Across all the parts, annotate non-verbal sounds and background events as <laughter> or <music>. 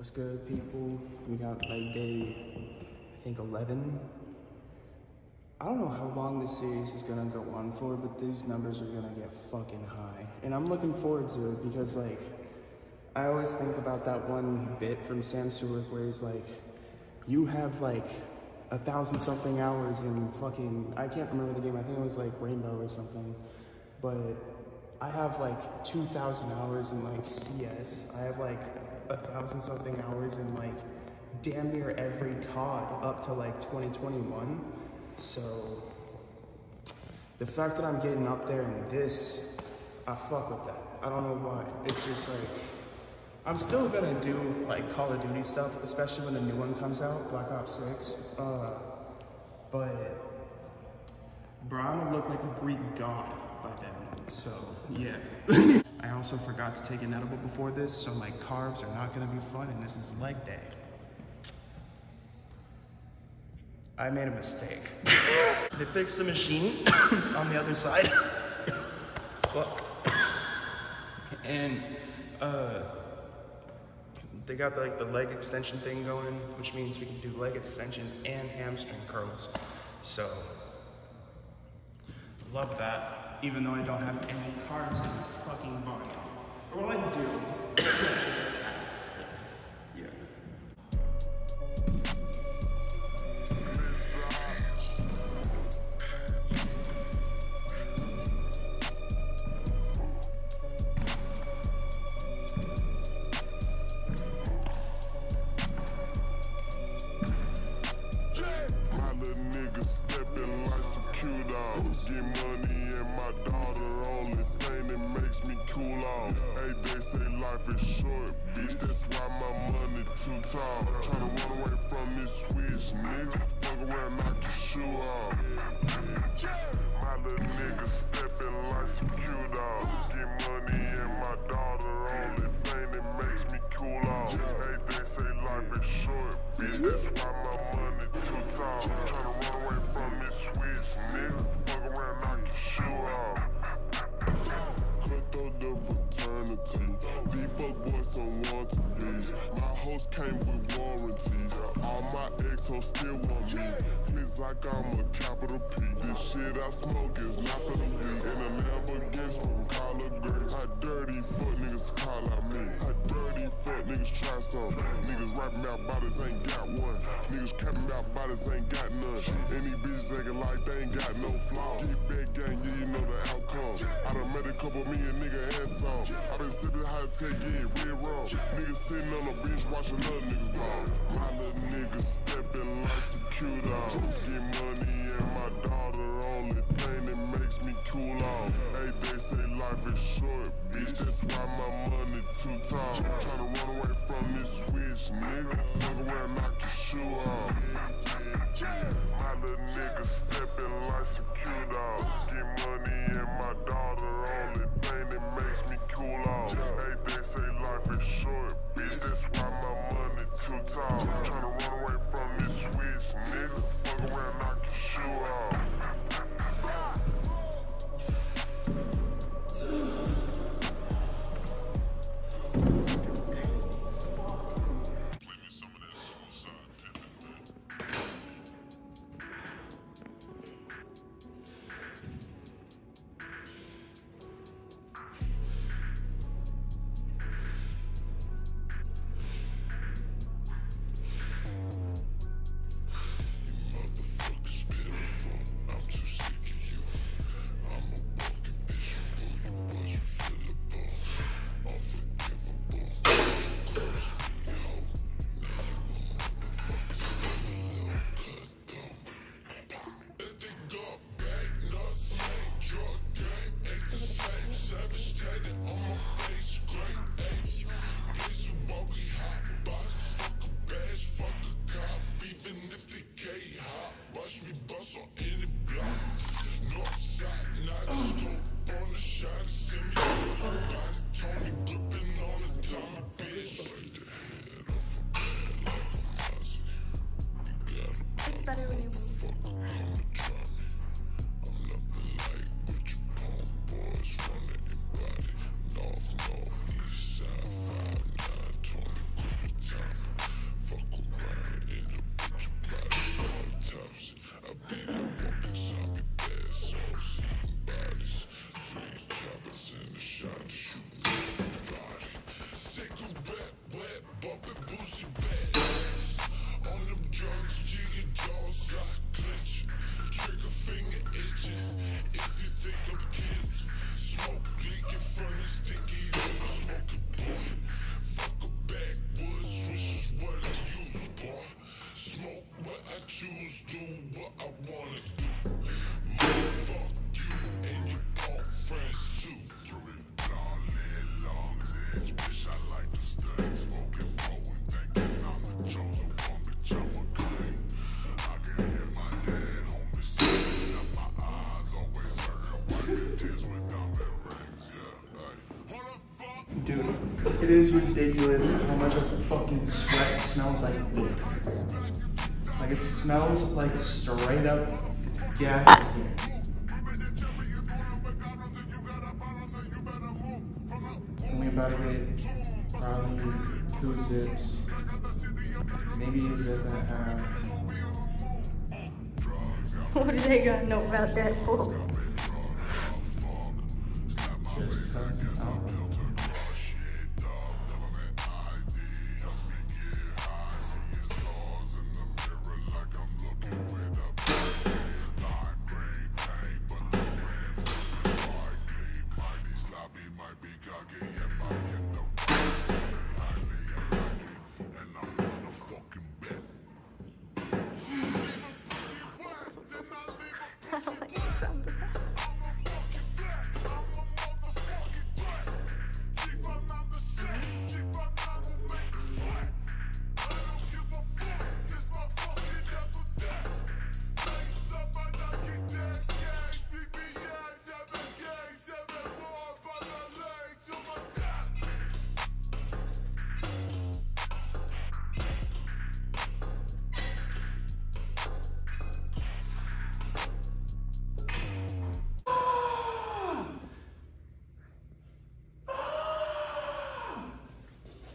What's good, people? We got like day, I think 11. I don't know how long this series is gonna go on for, but these numbers are gonna get fucking high. And I'm looking forward to it because, like, I always think about that one bit from Sam Stewart where he's like, you have like a thousand something hours in fucking, I can't remember the game, I think it was like Rainbow or something, but I have like 2,000 hours in like CS. I have like a thousand something hours in like damn near every COD up to like 2021. So the fact that I'm getting up there in this, I fuck with that. I don't know why. It's just like, I'm still gonna do like Call of Duty stuff, especially when the new one comes out, Black Ops 6. Uh, but, bro, I'm gonna look like a Greek god by then. So, yeah. <laughs> I also forgot to take an edible before this, so my carbs are not gonna be fun, and this is leg day. I made a mistake. <laughs> they fixed the machine <coughs> on the other side. <coughs> Fuck. <coughs> And, uh, they got like the leg extension thing going, which means we can do leg extensions and hamstring curls. So, love that, even though I don't have any carbs in my fucking body. Or well, I do. Short, like I'm a capital P. This shit I smoke is not for the weed. In a Lamborghini from collard greens. How dirty fuck niggas call out me. How dirty fuck niggas try some. Niggas rapping out bodies ain't got one. Niggas capping out bodies ain't got none. Any bitches acting like they ain't got no flaw. Get back gang, yeah, you know the outcome. I done met a couple million nigga and some. I tech, yeah, real. Niggas sitting on the bench watching other niggas ball. My little nigga stepping like some cute dogs. Get money and my daughter, only thing that makes me cool off. Hey, they say life is short, bitch. That's why my money too tall. Tryna run away from this switch, nigga. Fuck around, knock your shoe off. Better when you fuck it is ridiculous how much fucking sweat smells like weed. Like it smells like straight up gas. we about probably two zips. Maybe a zip and a half. <laughs> What do they know about that for?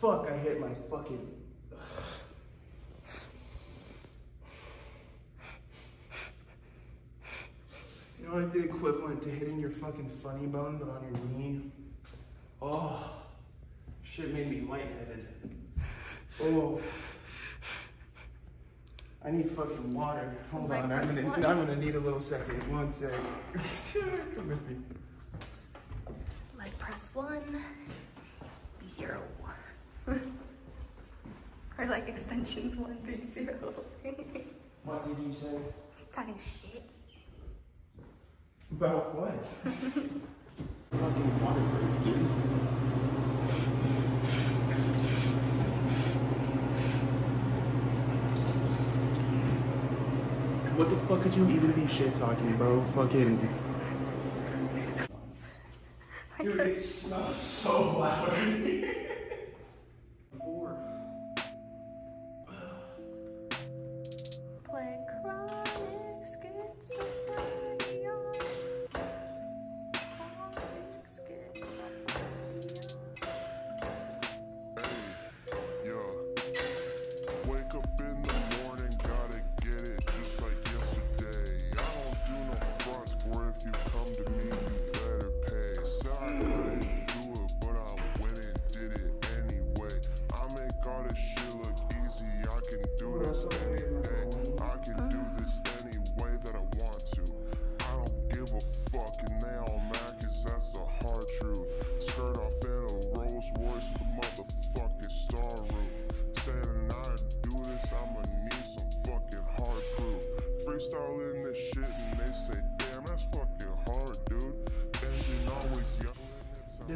Fuck, I hit my fucking. You know like the equivalent to hitting your fucking funny bone but on your knee? Oh, shit made me lightheaded. Oh. I need fucking water. Hold on, I'm gonna. I'm gonna need a little second. One sec. <laughs> Come with me. Like press one, zero. Or like extensions one, B zero. What did you say? Talking shit. About what? fucking water dude. What the fuck could you even be shit talking, bro? Fucking. Dude, it smells so <laughs> loud.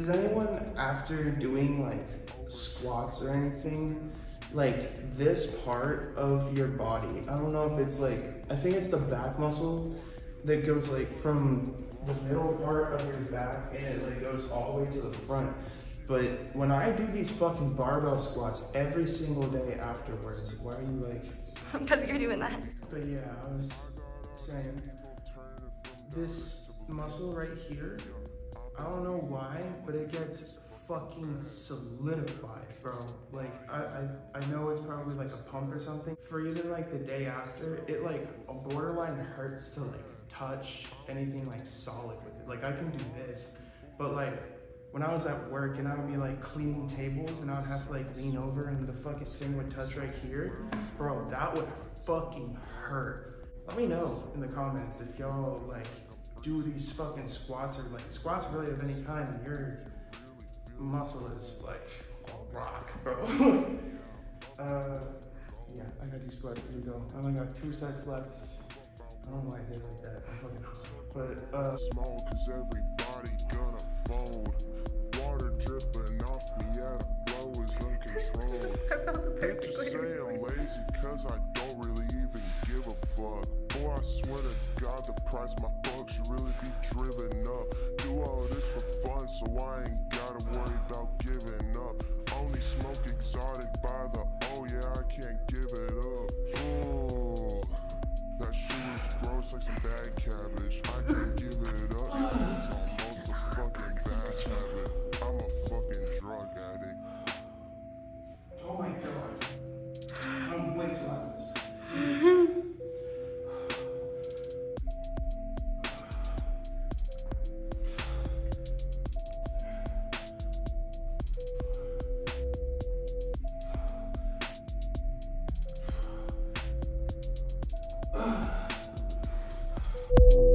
Does anyone, after doing like squats or anything, like this part of your body, I don't know if it's like, I think it's the back muscle that goes like from the middle part of your back and it like goes all the way to the front. But when I do these fucking barbell squats every single day afterwards, why are you like, <laughs> Because you're doing that. but yeah, I was saying this muscle right here, I don't know why, but it gets fucking solidified, bro. Like I, I, I know it's probably like a pump or something. For even like the day after, it like a borderline hurts to like touch anything like solid with it. Like I can do this, but like when I was at work and I would be like cleaning tables and I would have to like lean over and the fucking thing would touch right here, bro, that would fucking hurt. Let me know in the comments if y'all like do these fucking squats or like squats really of any kind and your muscle is like a rock, bro. <laughs> uh, yeah, I gotta do squats too though. I only got two sets left. I don't know why I did it like that. I'm fucking hot. But uh, small cause everybody gonna fold. Water dripping off me at a flow is uncontrolled. I found the Bitches perfect way say I'm lazy cause I don't really even give a fuck. Boy, I swear to God, the price my giving Bye.